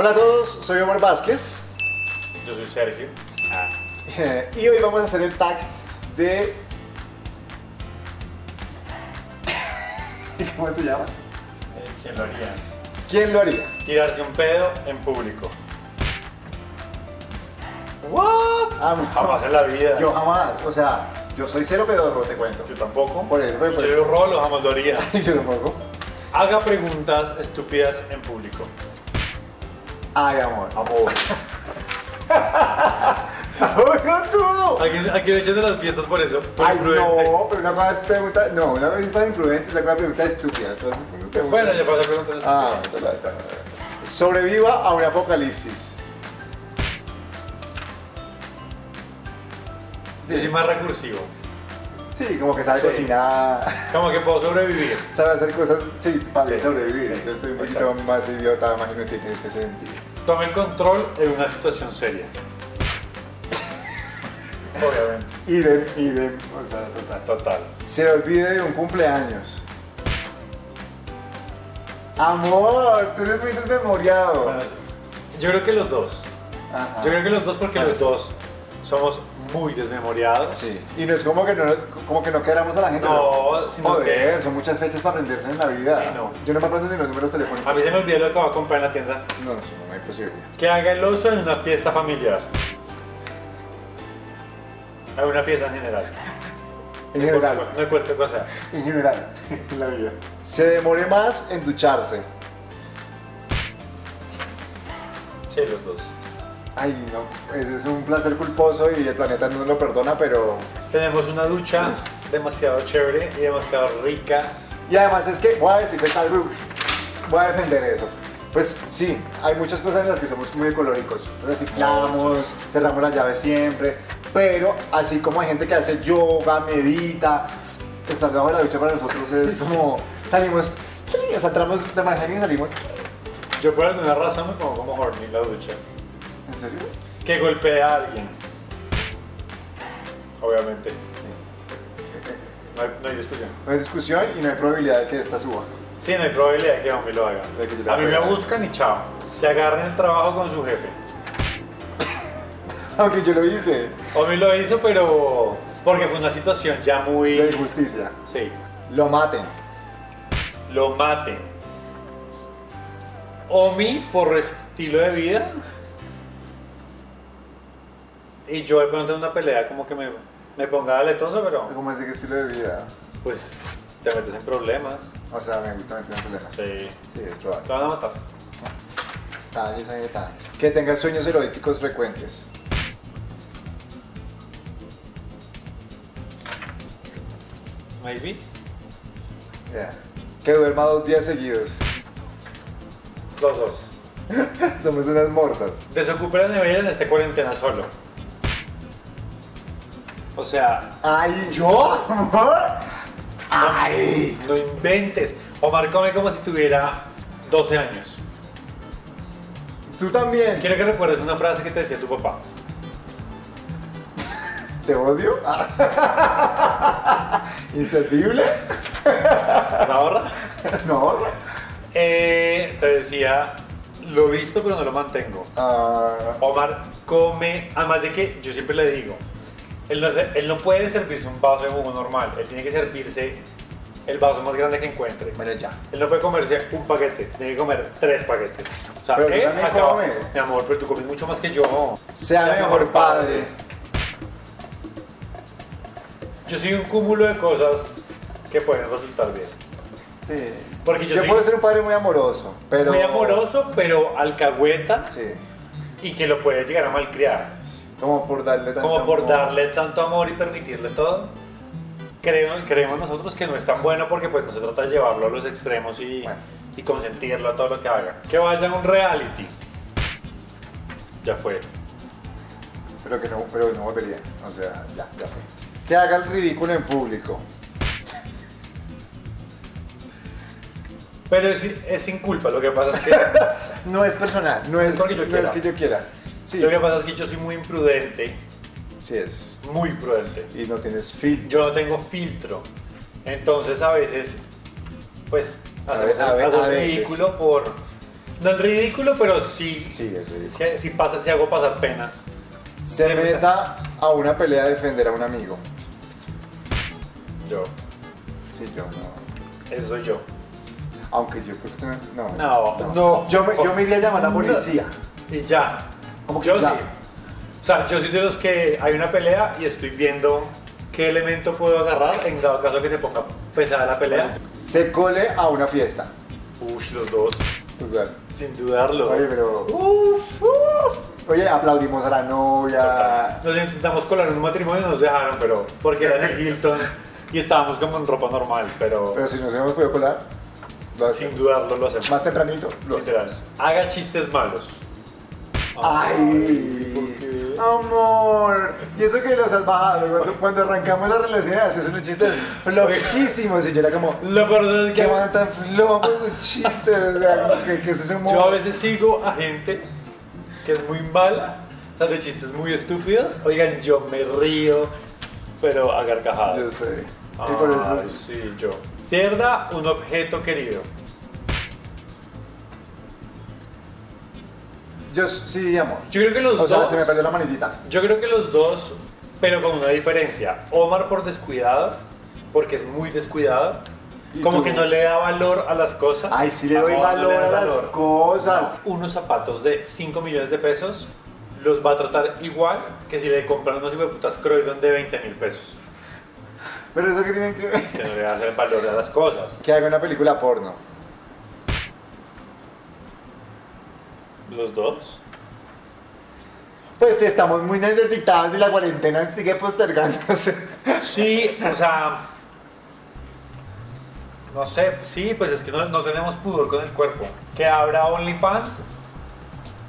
Hola a todos, soy Omar Vázquez Yo soy Sergio. Ah. y hoy vamos a hacer el tag de... ¿Cómo se llama? Eh, ¿Quién lo haría? ¿Quién lo haría? Tirarse un pedo en público. ¿What? Ah. Jamás en la vida. Yo jamás, o sea, yo soy cero pedorro, te cuento. Yo tampoco. Por eso, pues- Yo soy un rolo, jamás lo haría. yo tampoco. Haga preguntas estúpidas en público. Ay, amor. Amor. ¡Ahora tú! Aquí, aquí le echan de las fiestas por eso. Por Ay, imprudente. no, pero una cosa es pregunta, no, una cosa es para imprudentes, la es pregunta estúpida. Entonces, pregunta- Bueno, ya pasó preguntas Ah, estúpidas. está, está. Sobreviva a un apocalipsis. Yo soy más recursivo. Sí, como que sabe Sí. cocinar, Como que puedo sobrevivir. sabe hacer cosas, sí, para Sí, sobrevivir. sí, Entonces soy un poquito más idiota, más inútil en este sentido. Tome el control en una situación seria. Obviamente. Idem, idem, o sea, total. Total. Se olvide de un cumpleaños. Amor, tú eres muy desmemoriado. Bueno, yo creo que los dos. Ajá. Yo creo que los dos porque los dos somos muy desmemoriados. Sí, y no es como que no, como que no queramos a la gente. No, sino Joder, que- son muchas fechas para aprenderse en la vida. Sí, no. Yo no me aprendo ni los números telefónicos. A mí se me olvidó lo que va a comprar en la tienda. No, no, no hay posibilidad. Que haga el oso en una fiesta familiar. En una fiesta en general. En general, No cualquier cosa. en general, en la vida. Se demore más en ducharse. Sí, los dos. Ay, no, ese es un placer culposo y el planeta no nos lo perdona, pero... Tenemos una ducha demasiado chévere y demasiado rica. Y además es que, voy a decirle algo, voy a defender eso. Pues sí, hay muchas cosas en las que somos muy ecológicos. Reciclamos, cerramos las llaves siempre, pero así como hay gente que hace yoga, medita, estar debajo de la ducha para nosotros es como salimos, o sea, entramos de manera y salimos. Yo por alguna razón me pongo como horny en la ducha. ¿En serio? Que golpee a alguien. Obviamente. No hay, no hay discusión. No hay discusión y no hay probabilidad de que esta suba. Sí, no hay probabilidad de que hombre lo haga. De A mí me buscan y chao. Se agarran el trabajo con su jefe. Aunque yo lo hice, Omi lo hizo, pero porque fue una situación ya de muy... injusticia. Sí, Lo maten. lo maten. Omi por estilo de vida. Y yo de pronto en una pelea como que me, me ponga aletoso, pero ¿Cómo es de qué estilo de vida? pues te metes en problemas. O sea, me gusta meter en problemas. Sí. Sí, es probable. Te van a matar. Tal, esa es tal. Que tengas sueños eróticos frecuentes. Maybe. Ya. Que duerma dos días seguidos. Los dos. Somos unas morsas. Desocupe la nevera en esta cuarentena solo. O sea, ¡Ay! ¿Yo? ¡Ay! no inventes. Omar come como si tuviera 12 años. Tú también. Quiero que recuerdes una frase que te decía tu papá. ¿Te odio? ¿Inservible? ¿La ahorra? No. Eh, te decía, lo he visto pero no lo mantengo. Ah, Omar come, además de que yo siempre le digo, él no, se- él no puede servirse un vaso de jugo normal, él tiene que servirse el vaso más grande que encuentre. bueno, ya. Él no puede comerse un paquete, tiene que comer tres paquetes. O sea, Pero tú él también acaba- comes. Mi amor, pero tú comes mucho más que yo. Sea, mejor padre. Yo soy un cúmulo de cosas que pueden resultar bien. Sí. Porque yo yo soy- puedo ser un padre muy amoroso, pero. Muy amoroso, pero alcahueta Sí. y que lo puedes llegar a malcriar. Como por darle tanto Como por amor. darle tanto amor y permitirle todo. Creo, creemos nosotros que no es tan bueno porque pues no se trata de llevarlo a los extremos y, Bueno. y consentirlo a todo lo que haga. Que vaya a un reality. Ya fue. Pero que no, pero no volvería. O sea, ya, ya fue. Que haga el ridículo en público. Pero es, es sin culpa, lo que pasa es que, No es personal, no es, no que yo quiera. Sí, lo que pasa es que yo soy muy imprudente, sí es. muy prudente. Y no tienes filtro. Yo no tengo filtro. Entonces a veces, pues, hacemos a veces. ridículo por, No es ridículo, pero sí. Sí, es ridículo. Si, si pasa, si hago pasar penas. Se meta a una pelea a defender a un amigo. Yo. Sí, yo no. Eso soy yo. Aunque yo creo que no. No, no. Yo me, yo me iría a llamar a la policía. Y ya. Como que yo ya. sí. O sea, yo soy de los que hay una pelea y estoy viendo qué elemento puedo agarrar en dado caso que se ponga pesada la pelea. Se cole a una fiesta. Ush, los dos. Total. Sin dudarlo. Oye, pero. Uf, uf. Oye, aplaudimos a la novia. Nos intentamos colar en un matrimonio y nos dejaron, pero porque era en el Hilton y estábamos como en ropa normal, pero, Pero si nos hemos podido colar, sin dudarlo lo hacemos. Más tempranito, lo Literal. hacemos. Haga chistes malos. Ay, ¿por qué? amor. Y eso que los has bajado. Cuando, cuando arrancamos la relación, haces unos chistes flojísimos. Y yo era como, Lo peor es ¿qué que van tan flojos sus chistes? O sea, que, que es ese humor. yo a veces sigo a gente que es muy mala, o sea, de chistes muy estúpidos. Oigan, yo me río, pero a carcajadas. Yo sé. Y por Ay, eso. sí, yo. Pierda un objeto querido. Yo sí, amor. Yo creo que los O dos. sea, se me perdió la manillita. Yo creo que los dos, pero con una diferencia. Omar por descuidado, porque es muy descuidado. ¿Y Como tú? que no le da valor a las cosas. Ay, sí le doy Amor, no valor le a las valor. cosas. No, unos zapatos de 5 millones de pesos los va a tratar igual que si le compran unos putas Croydon de 20 mil pesos. Pero eso que tienen que ver. Que no le da el valor a las cosas. Que haga una película porno. Los dos. Pues estamos muy necesitados y la cuarentena sigue postergándose. Sí, o sea. No sé, sí, pues es que no, no tenemos pudor con el cuerpo. Que abra OnlyFans,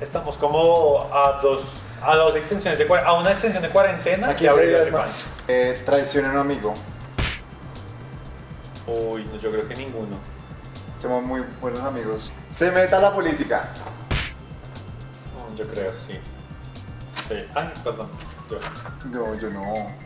estamos como a dos, a dos extensiones de a una extensión de cuarentena Aquí OnlyFans. más. Eh, traiciona a un amigo. Uy, no, yo creo que ninguno. Somos muy buenos amigos. Se meta a la política. Mm, Yo creo, sí. Sí. Ay, perdón. Yo. No, yo no.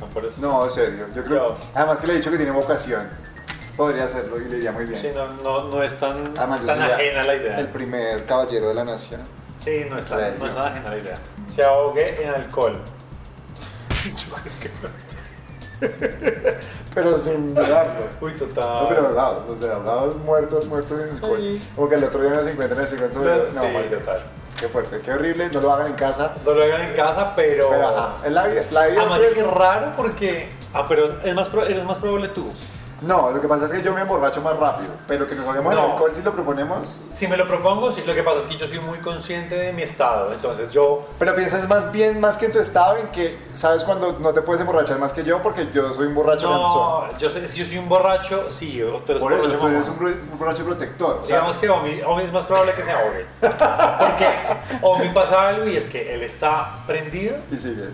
No, por eso. No, en serio. Yo creo. Yo. Además que le he dicho que tiene vocación. Podría hacerlo y le iría muy bien. Sí, no, no, no es tan, Además, tan ajena la idea. El primer caballero de la nación. Sí, no es, tan, no es tan ajena la idea. Se ahogue en alcohol. Pero sin mirarlo. Uy, total. No, pero hablados, o sea, hablados muertos, muertos en alcohol. Sí. Como que el otro día nos encuentran así con sobre. No, sí, total. Qué fuerte, qué horrible, no lo hagan en casa. No lo hagan en casa, pero. Pero ajá, es la vida, la vida. Además es raro porque. Ah, pero es más, pro- eres más probable tú. No, lo que pasa es que yo me emborracho más rápido, pero que nos vayamos No. al alcohol si lo proponemos. Si me lo propongo, sí, lo que pasa es que yo soy muy consciente de mi estado. Entonces yo. Pero piensas más bien, más que en tu estado, en que sabes cuando no te puedes emborrachar más que yo, porque yo soy un borracho. No, yo soy, si yo soy un borracho, sí, o tú eres Por un eso, borracho tú eres mamón. un, bro- un borracho protector. o sea, Digamos que Omi, Omi es más probable que se ahogue. Porque Omi pasa algo y es que él está prendido y sigue.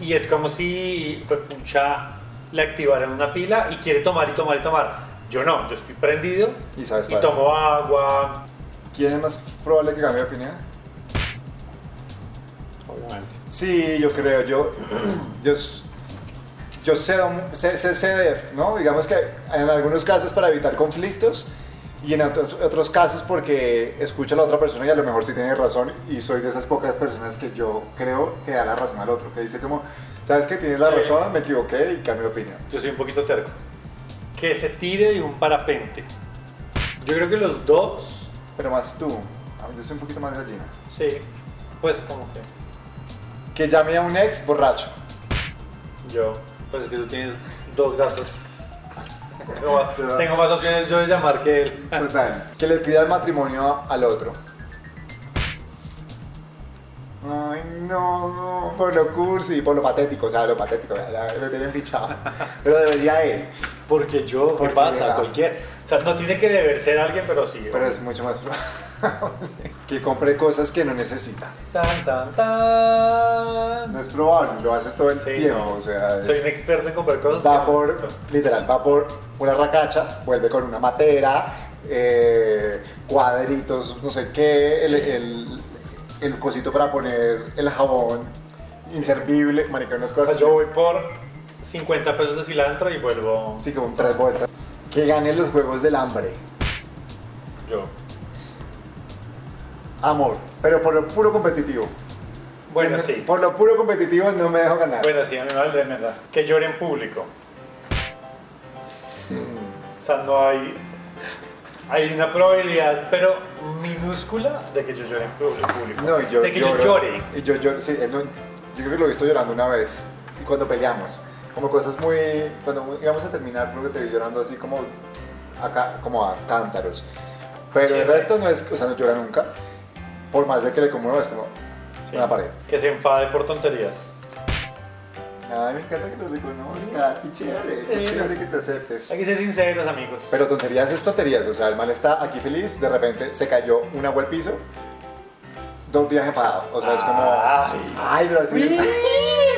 y es como si pues, pucha, le activaran una pila y quiere tomar y tomar y tomar. Yo no, yo estoy prendido Y sabes y tomo agua. ¿Quién es más probable que cambie de opinión? Obviamente. Sí, yo creo, yo, yo, yo cedo sé, sé ceder, ¿no? Digamos que en algunos casos para evitar conflictos y en otros, otros casos porque escucho a la otra persona y a lo mejor sí tiene razón y soy de esas pocas personas que yo creo que da la razón al otro, que dice como, sabes que tienes la Sí. razón, me equivoqué y cambio de opinión. Yo soy un poquito terco. Que se tire de un parapente. Yo creo que los dos, Pero más tú, a mí yo soy un poquito más gallina. sí, pues como que Que llame a un ex borracho. yo, pues es que tú tienes dos gatos. Tengo más, tengo más opciones yo de llamar que él. Total. Que le pida el matrimonio al otro. Ay, no, por lo cursi, por lo patético, o sea, lo patético, ya, ya lo tienen fichado. Pero debería él, Porque yo, ¿qué Porque pasa? Cualquier. O sea, no tiene que deber ser alguien, pero sí. pero es mucho más probable que compre cosas que no necesita. Tan, tan, tan. No es probable, lo haces todo el Sí, tiempo, no. o sea, Soy un experto en comprar cosas. va por, literal, va por una racacha, vuelve con una matera, eh, cuadritos, no sé qué, el, Sí. el, el cosito para poner el jabón inservible, marica, unas O sea, cosas. yo voy por 50 pesos de cilantro y vuelvo Sí, como tres bolsas. Que gane los juegos del hambre. yo. Amor, pero por lo puro competitivo. Bueno, En- sí. Por lo puro competitivo no me dejo ganar. Bueno, sí, a mí me vale de verdad. Que llore en público. O sea, no hay. Hay una probabilidad, pero minúscula, de que yo llore en público. No, y yo de que lloro. yo llore. Y yo lloro, sí, él no- yo creo que lo he visto llorando una vez. Y cuando peleamos. Como cosas muy. Cuando íbamos a terminar, creo que te vi llorando así como. Acá, como a cántaros. Pero el resto no es. O sea, no llora nunca. Por más de que le conmueva, es como. Sí. Una pared. Que se enfade por tonterías. Ay, me encanta que lo reconozcas. Qué chévere. Qué Sí, chévere sí. que te aceptes. Hay que ser sinceros, amigos. Pero tonterías es tonterías, o sea, el mal está aquí feliz, de repente se cayó un agua al piso, dos días enfadado, o sea, es como... Ay. Ay, pero así...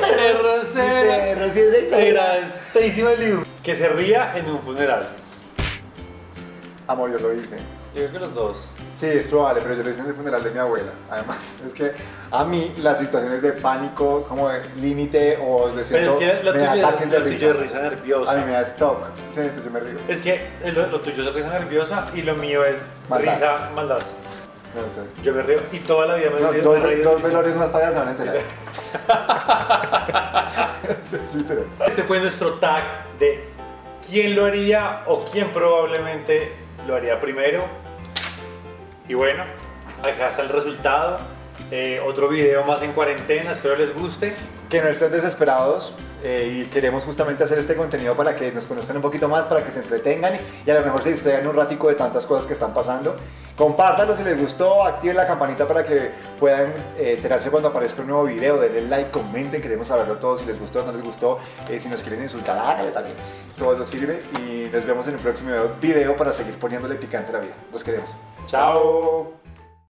perro, Pero sí es el libro. Que se ría en un funeral. Amor, yo lo hice. Yo creo que los dos. Sí, es probable, pero yo lo hice en el funeral de mi abuela. Además, es que a mí las situaciones de pánico, como de límite o de Pero siento, es que lo me tuyo, da ataques de lo tuyo risa. es risa nerviosa. A mí me da stock. Sí, entonces yo me río. Es que lo, lo tuyo es risa nerviosa y lo mío es Maldad. risa maldad. No sé. Yo me río y toda la vida me No, río. dos me río dos velorios más para allá se van a enterar. Este fue nuestro tag de quién lo haría o quién probablemente lo haría primero. Y bueno, acá está el resultado. Eh, otro video más en cuarentena, espero les guste. que no estén desesperados eh, y queremos justamente hacer este contenido para que nos conozcan un poquito más, para que se entretengan y a lo mejor se distraigan un ratico de tantas cosas que están pasando. Compártanlo si les gustó, activen la campanita para que puedan eh, enterarse cuando aparezca un nuevo video, denle like, comenten, queremos saberlo todo, si les gustó o no les gustó, Eh, si nos quieren insultar, háganle también, todo nos sirve y nos vemos en el próximo video para seguir poniéndole picante a la vida. Los queremos. Chao.